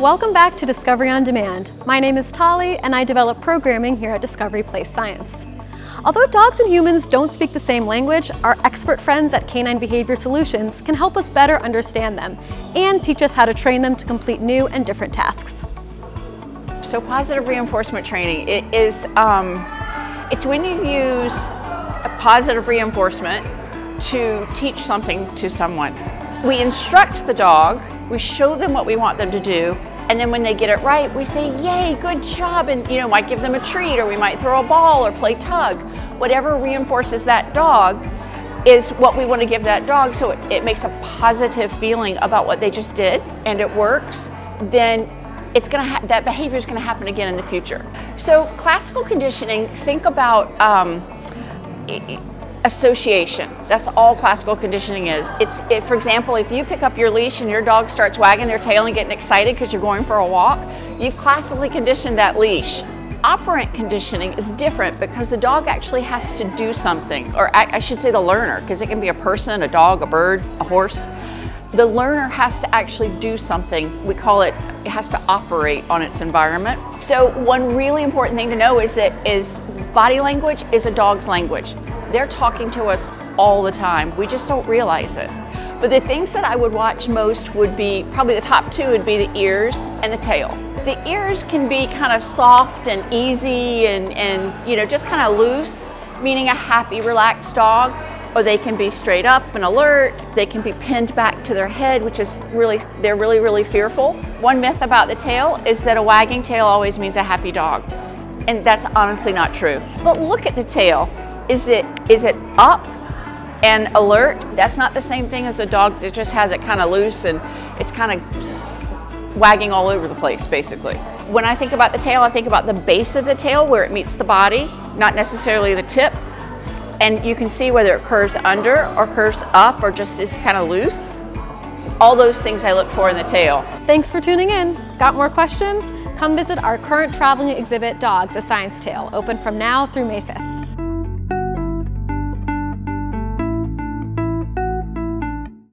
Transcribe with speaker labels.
Speaker 1: Welcome back to Discovery on Demand. My name is Tali and I develop programming here at Discovery Place Science. Although dogs and humans don't speak the same language, our expert friends at Canine Behavior Solutions can help us better understand them and teach us how to train them to complete new and different tasks.
Speaker 2: So positive reinforcement training it is um, it's when you use a positive reinforcement to teach something to someone. We instruct the dog, we show them what we want them to do, and then when they get it right, we say, yay, good job, and you know, might give them a treat, or we might throw a ball or play tug. Whatever reinforces that dog is what we want to give that dog so it, it makes a positive feeling about what they just did and it works, then it's going to that behavior is going to happen again in the future. So classical conditioning, think about um, association. That's all classical conditioning is. It's, it, for example, if you pick up your leash and your dog starts wagging their tail and getting excited because you're going for a walk, you've classically conditioned that leash. Operant conditioning is different because the dog actually has to do something, or I, I should say the learner, because it can be a person, a dog, a bird, a horse. The learner has to actually do something. We call it, it has to operate on its environment. So one really important thing to know is that is body language is a dog's language. They're talking to us all the time. We just don't realize it. But the things that I would watch most would be, probably the top two would be the ears and the tail. The ears can be kind of soft and easy and, and you know, just kind of loose, meaning a happy, relaxed dog. Or they can be straight up and alert. They can be pinned back to their head, which is really, they're really, really fearful. One myth about the tail is that a wagging tail always means a happy dog. And that's honestly not true. But look at the tail. Is it, is it up and alert? That's not the same thing as a dog that just has it kind of loose and it's kind of wagging all over the place, basically. When I think about the tail, I think about the base of the tail where it meets the body, not necessarily the tip. And you can see whether it curves under or curves up or just is kind of loose. All those things I look for in the tail.
Speaker 1: Thanks for tuning in. Got more questions? Come visit our current traveling exhibit, Dogs, A Science Tale, open from now through May 5th.